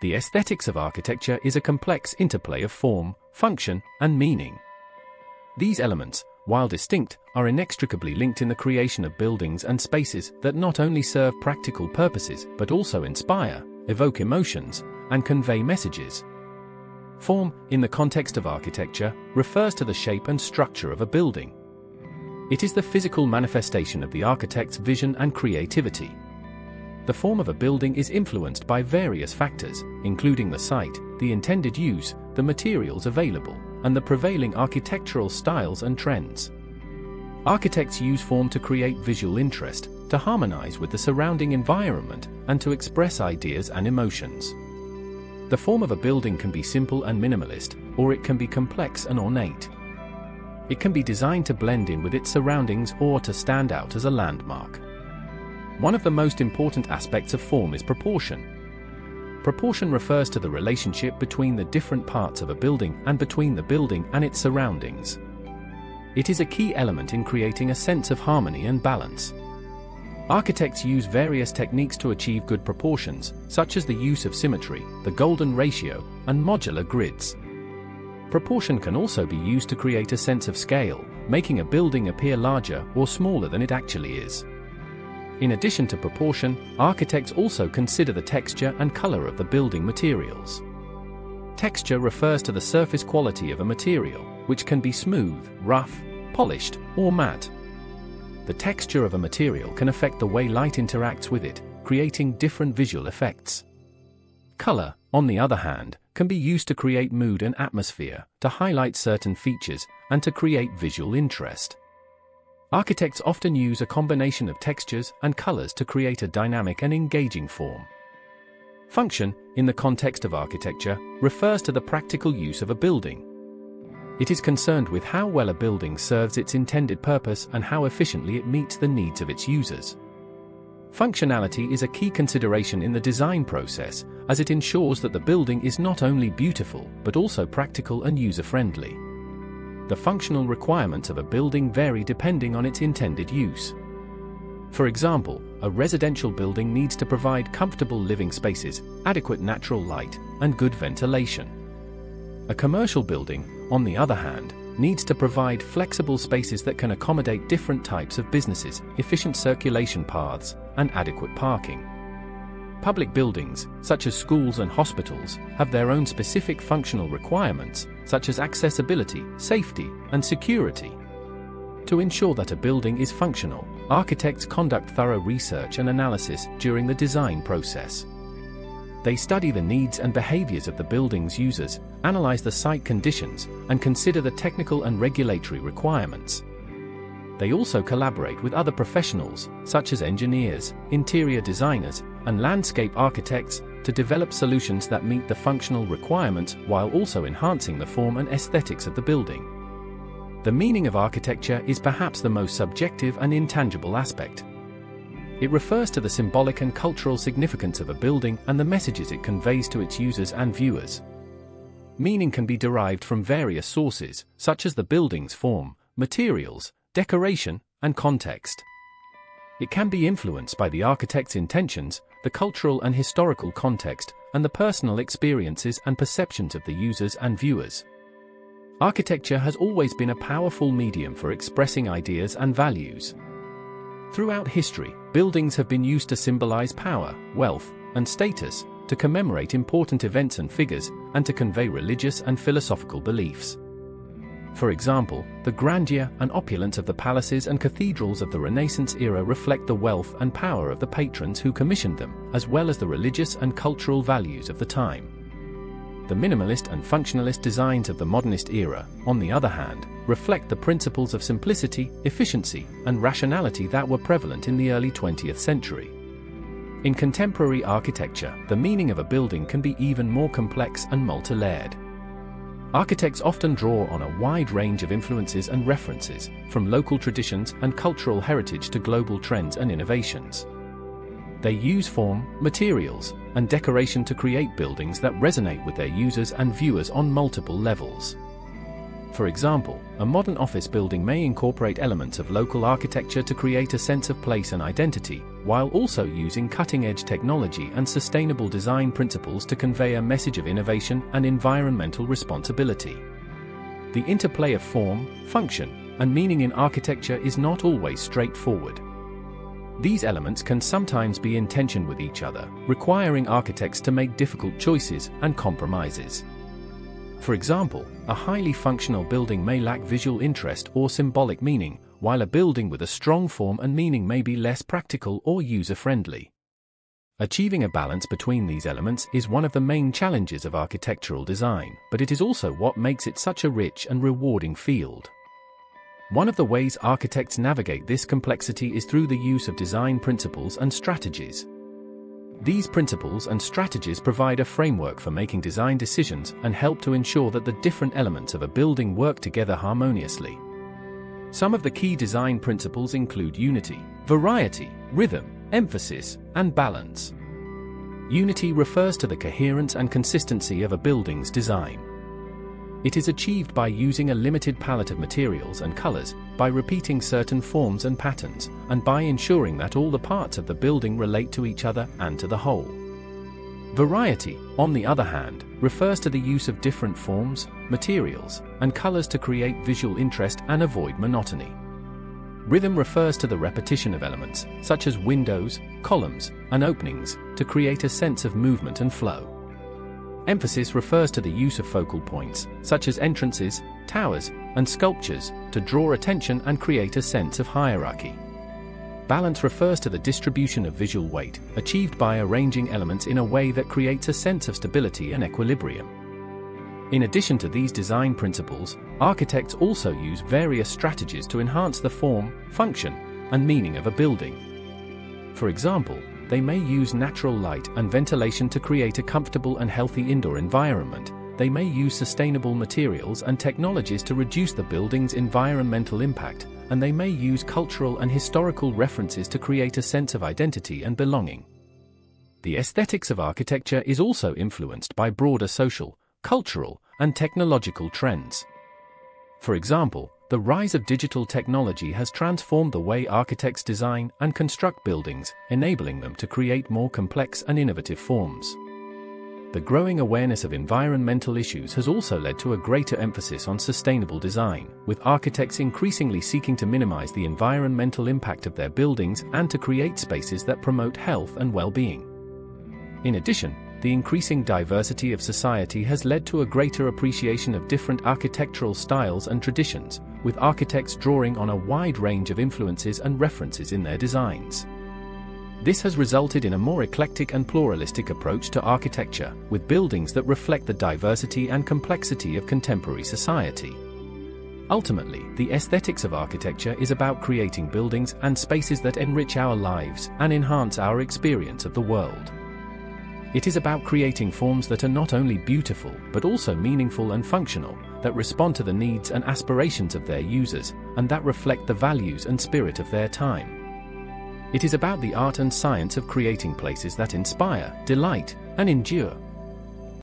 The aesthetics of architecture is a complex interplay of form, function, and meaning. These elements, while distinct, are inextricably linked in the creation of buildings and spaces that not only serve practical purposes but also inspire, evoke emotions, and convey messages. Form, in the context of architecture, refers to the shape and structure of a building. It is the physical manifestation of the architect's vision and creativity. The form of a building is influenced by various factors, including the site, the intended use, the materials available, and the prevailing architectural styles and trends. Architects use form to create visual interest, to harmonize with the surrounding environment, and to express ideas and emotions. The form of a building can be simple and minimalist, or it can be complex and ornate. It can be designed to blend in with its surroundings or to stand out as a landmark. One of the most important aspects of form is proportion. Proportion refers to the relationship between the different parts of a building and between the building and its surroundings. It is a key element in creating a sense of harmony and balance. Architects use various techniques to achieve good proportions, such as the use of symmetry, the golden ratio, and modular grids. Proportion can also be used to create a sense of scale, making a building appear larger or smaller than it actually is. In addition to proportion, architects also consider the texture and color of the building materials. Texture refers to the surface quality of a material, which can be smooth, rough, polished, or matte. The texture of a material can affect the way light interacts with it, creating different visual effects. Color, on the other hand, can be used to create mood and atmosphere, to highlight certain features, and to create visual interest. Architects often use a combination of textures and colors to create a dynamic and engaging form. Function, in the context of architecture, refers to the practical use of a building. It is concerned with how well a building serves its intended purpose and how efficiently it meets the needs of its users. Functionality is a key consideration in the design process, as it ensures that the building is not only beautiful but also practical and user-friendly the functional requirements of a building vary depending on its intended use. For example, a residential building needs to provide comfortable living spaces, adequate natural light, and good ventilation. A commercial building, on the other hand, needs to provide flexible spaces that can accommodate different types of businesses, efficient circulation paths, and adequate parking. Public buildings, such as schools and hospitals, have their own specific functional requirements, such as accessibility, safety, and security. To ensure that a building is functional, architects conduct thorough research and analysis during the design process. They study the needs and behaviors of the building's users, analyze the site conditions, and consider the technical and regulatory requirements. They also collaborate with other professionals, such as engineers, interior designers, and landscape architects, to develop solutions that meet the functional requirements while also enhancing the form and aesthetics of the building. The meaning of architecture is perhaps the most subjective and intangible aspect. It refers to the symbolic and cultural significance of a building and the messages it conveys to its users and viewers. Meaning can be derived from various sources, such as the building's form, materials, decoration, and context. It can be influenced by the architect's intentions, the cultural and historical context, and the personal experiences and perceptions of the users and viewers. Architecture has always been a powerful medium for expressing ideas and values. Throughout history, buildings have been used to symbolize power, wealth, and status, to commemorate important events and figures, and to convey religious and philosophical beliefs. For example, the grandeur and opulence of the palaces and cathedrals of the Renaissance era reflect the wealth and power of the patrons who commissioned them, as well as the religious and cultural values of the time. The minimalist and functionalist designs of the modernist era, on the other hand, reflect the principles of simplicity, efficiency, and rationality that were prevalent in the early 20th century. In contemporary architecture, the meaning of a building can be even more complex and multi-layered. Architects often draw on a wide range of influences and references, from local traditions and cultural heritage to global trends and innovations. They use form, materials, and decoration to create buildings that resonate with their users and viewers on multiple levels. For example, a modern office building may incorporate elements of local architecture to create a sense of place and identity, while also using cutting-edge technology and sustainable design principles to convey a message of innovation and environmental responsibility. The interplay of form, function, and meaning in architecture is not always straightforward. These elements can sometimes be in tension with each other, requiring architects to make difficult choices and compromises. For example, a highly functional building may lack visual interest or symbolic meaning, while a building with a strong form and meaning may be less practical or user-friendly. Achieving a balance between these elements is one of the main challenges of architectural design, but it is also what makes it such a rich and rewarding field. One of the ways architects navigate this complexity is through the use of design principles and strategies. These principles and strategies provide a framework for making design decisions and help to ensure that the different elements of a building work together harmoniously. Some of the key design principles include unity, variety, rhythm, emphasis, and balance. Unity refers to the coherence and consistency of a building's design. It is achieved by using a limited palette of materials and colors, by repeating certain forms and patterns, and by ensuring that all the parts of the building relate to each other and to the whole. Variety, on the other hand, refers to the use of different forms, materials, and colors to create visual interest and avoid monotony. Rhythm refers to the repetition of elements, such as windows, columns, and openings, to create a sense of movement and flow. Emphasis refers to the use of focal points, such as entrances, towers, and sculptures, to draw attention and create a sense of hierarchy. Balance refers to the distribution of visual weight, achieved by arranging elements in a way that creates a sense of stability and equilibrium. In addition to these design principles, architects also use various strategies to enhance the form, function, and meaning of a building. For example, they may use natural light and ventilation to create a comfortable and healthy indoor environment. They may use sustainable materials and technologies to reduce the building's environmental impact, and they may use cultural and historical references to create a sense of identity and belonging. The aesthetics of architecture is also influenced by broader social, cultural, and technological trends. For example, the rise of digital technology has transformed the way architects design and construct buildings, enabling them to create more complex and innovative forms. The growing awareness of environmental issues has also led to a greater emphasis on sustainable design, with architects increasingly seeking to minimize the environmental impact of their buildings and to create spaces that promote health and well-being. In addition, the increasing diversity of society has led to a greater appreciation of different architectural styles and traditions, with architects drawing on a wide range of influences and references in their designs. This has resulted in a more eclectic and pluralistic approach to architecture, with buildings that reflect the diversity and complexity of contemporary society. Ultimately, the aesthetics of architecture is about creating buildings and spaces that enrich our lives and enhance our experience of the world. It is about creating forms that are not only beautiful but also meaningful and functional, that respond to the needs and aspirations of their users, and that reflect the values and spirit of their time. It is about the art and science of creating places that inspire, delight, and endure,